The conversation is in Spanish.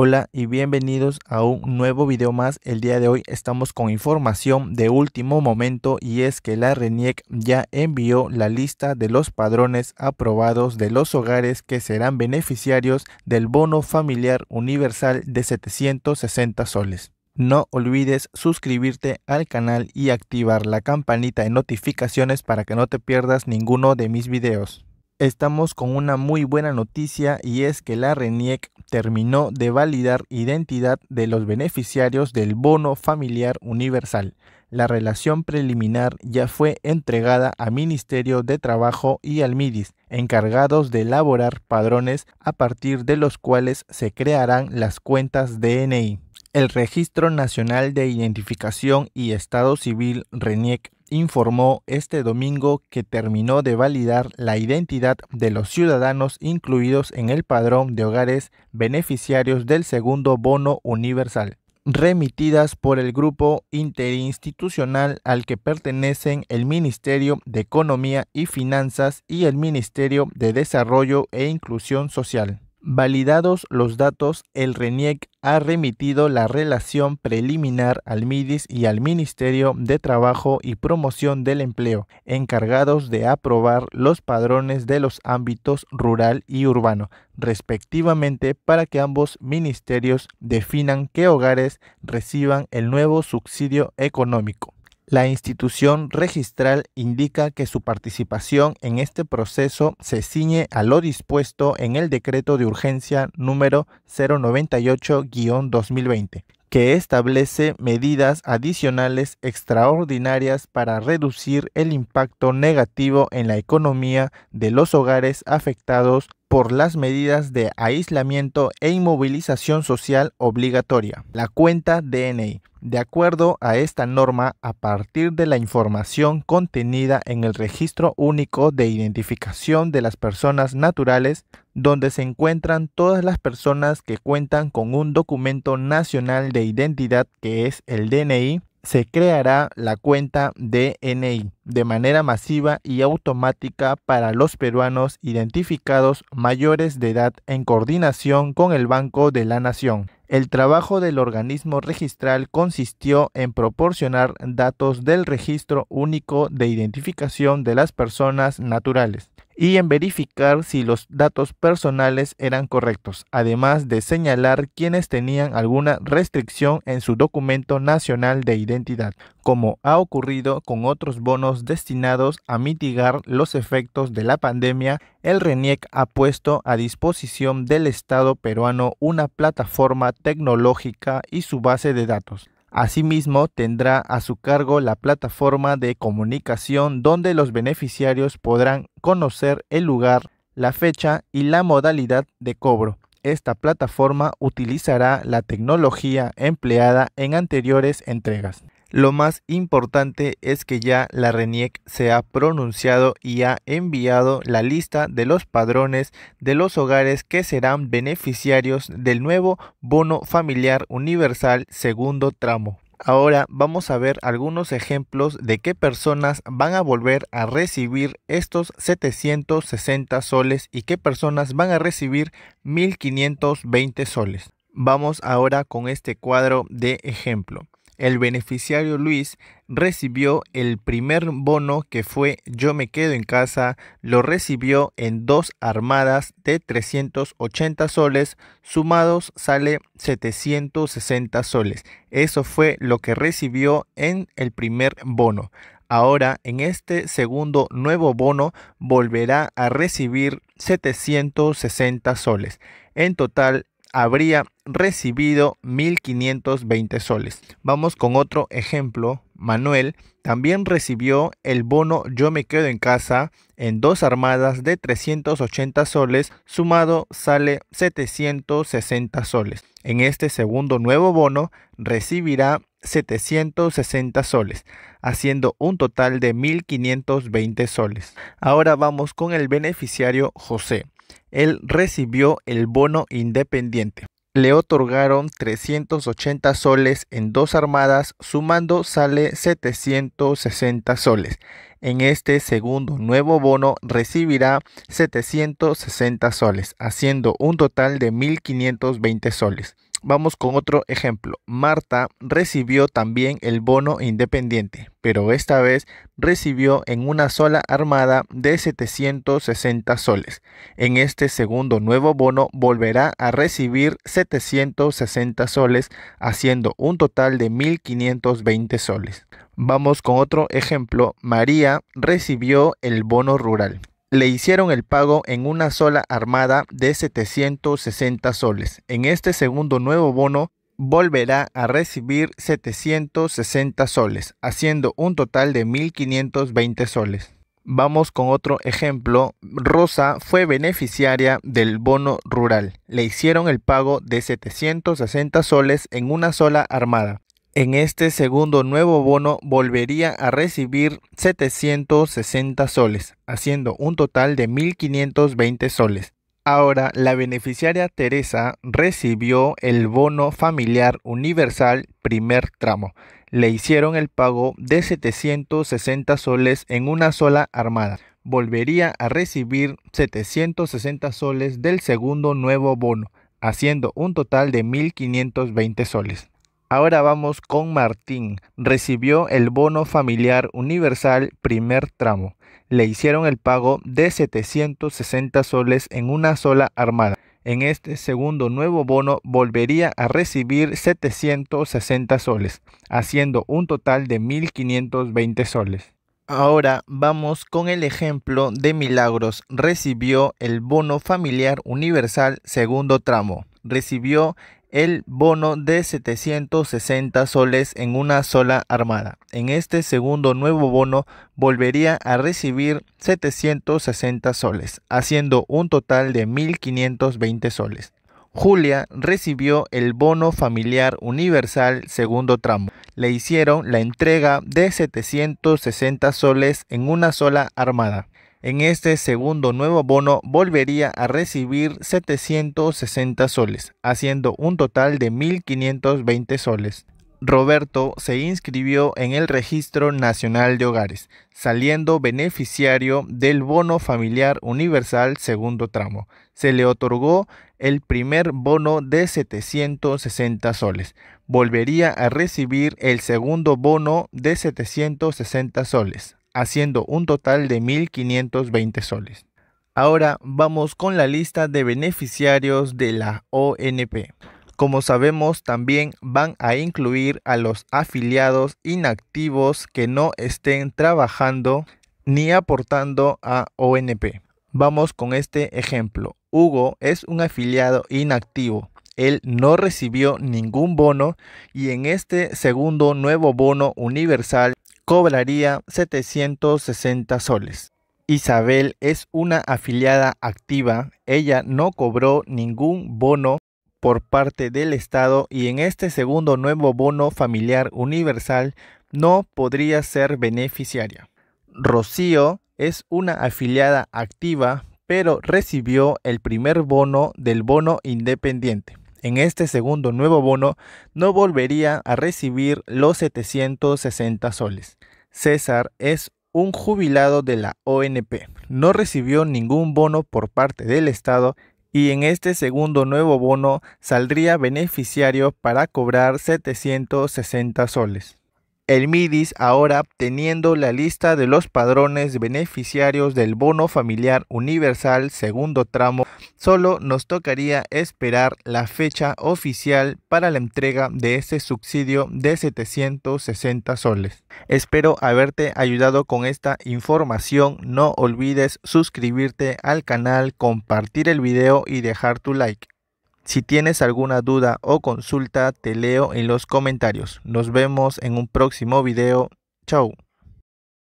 Hola y bienvenidos a un nuevo video más. El día de hoy estamos con información de último momento y es que la RENIEC ya envió la lista de los padrones aprobados de los hogares que serán beneficiarios del bono familiar universal de 760 soles. No olvides suscribirte al canal y activar la campanita de notificaciones para que no te pierdas ninguno de mis videos. Estamos con una muy buena noticia y es que la RENIEC terminó de validar identidad de los beneficiarios del bono familiar universal. La relación preliminar ya fue entregada al Ministerio de Trabajo y al MIDIS, encargados de elaborar padrones a partir de los cuales se crearán las cuentas DNI. El Registro Nacional de Identificación y Estado Civil RENIEC informó este domingo que terminó de validar la identidad de los ciudadanos incluidos en el padrón de hogares beneficiarios del segundo bono universal remitidas por el grupo interinstitucional al que pertenecen el Ministerio de Economía y Finanzas y el Ministerio de Desarrollo e Inclusión Social. Validados los datos, el RENIEC ha remitido la relación preliminar al MIDIS y al Ministerio de Trabajo y Promoción del Empleo, encargados de aprobar los padrones de los ámbitos rural y urbano, respectivamente, para que ambos ministerios definan qué hogares reciban el nuevo subsidio económico. La institución registral indica que su participación en este proceso se ciñe a lo dispuesto en el decreto de urgencia número 098-2020, que establece medidas adicionales extraordinarias para reducir el impacto negativo en la economía de los hogares afectados por las medidas de aislamiento e inmovilización social obligatoria. La cuenta DNI de acuerdo a esta norma, a partir de la información contenida en el Registro Único de Identificación de las Personas Naturales, donde se encuentran todas las personas que cuentan con un documento nacional de identidad que es el DNI, se creará la cuenta DNI de manera masiva y automática para los peruanos identificados mayores de edad en coordinación con el Banco de la Nación. El trabajo del organismo registral consistió en proporcionar datos del registro único de identificación de las personas naturales y en verificar si los datos personales eran correctos, además de señalar quienes tenían alguna restricción en su documento nacional de identidad, como ha ocurrido con otros bonos destinados a mitigar los efectos de la pandemia, el RENIEC ha puesto a disposición del Estado peruano una plataforma tecnológica y su base de datos Asimismo, tendrá a su cargo la plataforma de comunicación donde los beneficiarios podrán conocer el lugar, la fecha y la modalidad de cobro. Esta plataforma utilizará la tecnología empleada en anteriores entregas. Lo más importante es que ya la RENIEC se ha pronunciado y ha enviado la lista de los padrones de los hogares que serán beneficiarios del nuevo bono familiar universal segundo tramo. Ahora vamos a ver algunos ejemplos de qué personas van a volver a recibir estos 760 soles y qué personas van a recibir 1520 soles. Vamos ahora con este cuadro de ejemplo el beneficiario Luis recibió el primer bono que fue Yo me quedo en casa, lo recibió en dos armadas de 380 soles, sumados sale 760 soles. Eso fue lo que recibió en el primer bono. Ahora, en este segundo nuevo bono, volverá a recibir 760 soles. En total, habría recibido 1.520 soles. Vamos con otro ejemplo. Manuel también recibió el bono Yo me quedo en casa en dos armadas de 380 soles, sumado sale 760 soles. En este segundo nuevo bono recibirá 760 soles, haciendo un total de 1.520 soles. Ahora vamos con el beneficiario José él recibió el bono independiente. Le otorgaron 380 soles en dos armadas, sumando sale 760 soles. En este segundo nuevo bono recibirá 760 soles, haciendo un total de 1520 soles. Vamos con otro ejemplo. Marta recibió también el bono independiente, pero esta vez recibió en una sola armada de 760 soles. En este segundo nuevo bono volverá a recibir 760 soles, haciendo un total de 1520 soles. Vamos con otro ejemplo. María recibió el bono rural le hicieron el pago en una sola armada de 760 soles. En este segundo nuevo bono volverá a recibir 760 soles, haciendo un total de 1.520 soles. Vamos con otro ejemplo. Rosa fue beneficiaria del bono rural. Le hicieron el pago de 760 soles en una sola armada. En este segundo nuevo bono volvería a recibir 760 soles, haciendo un total de 1.520 soles. Ahora, la beneficiaria Teresa recibió el bono familiar universal primer tramo. Le hicieron el pago de 760 soles en una sola armada. Volvería a recibir 760 soles del segundo nuevo bono, haciendo un total de 1.520 soles. Ahora vamos con Martín. Recibió el bono familiar universal primer tramo. Le hicieron el pago de 760 soles en una sola armada. En este segundo nuevo bono volvería a recibir 760 soles, haciendo un total de 1.520 soles. Ahora vamos con el ejemplo de Milagros. Recibió el bono familiar universal segundo tramo. Recibió el bono de 760 soles en una sola armada. En este segundo nuevo bono volvería a recibir 760 soles, haciendo un total de 1.520 soles. Julia recibió el bono familiar universal segundo tramo. Le hicieron la entrega de 760 soles en una sola armada. En este segundo nuevo bono volvería a recibir 760 soles, haciendo un total de 1.520 soles. Roberto se inscribió en el Registro Nacional de Hogares, saliendo beneficiario del Bono Familiar Universal segundo tramo. Se le otorgó el primer bono de 760 soles. Volvería a recibir el segundo bono de 760 soles, haciendo un total de 1.520 soles. Ahora vamos con la lista de beneficiarios de la ONP. Como sabemos, también van a incluir a los afiliados inactivos que no estén trabajando ni aportando a ONP. Vamos con este ejemplo. Hugo es un afiliado inactivo. Él no recibió ningún bono y en este segundo nuevo bono universal cobraría 760 soles. Isabel es una afiliada activa, ella no cobró ningún bono por parte del Estado y en este segundo nuevo bono familiar universal no podría ser beneficiaria. Rocío es una afiliada activa, pero recibió el primer bono del bono independiente en este segundo nuevo bono no volvería a recibir los 760 soles. César es un jubilado de la ONP. No recibió ningún bono por parte del Estado y en este segundo nuevo bono saldría beneficiario para cobrar 760 soles. El MIDIS ahora teniendo la lista de los padrones beneficiarios del bono familiar universal segundo tramo, solo nos tocaría esperar la fecha oficial para la entrega de este subsidio de 760 soles. Espero haberte ayudado con esta información. No olvides suscribirte al canal, compartir el video y dejar tu like. Si tienes alguna duda o consulta, te leo en los comentarios. Nos vemos en un próximo video. Chao.